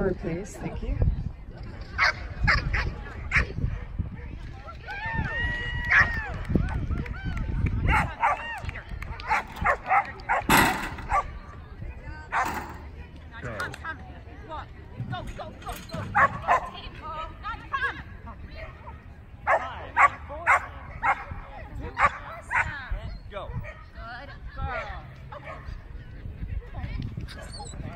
story, please. Thank you. Good girl. Okay.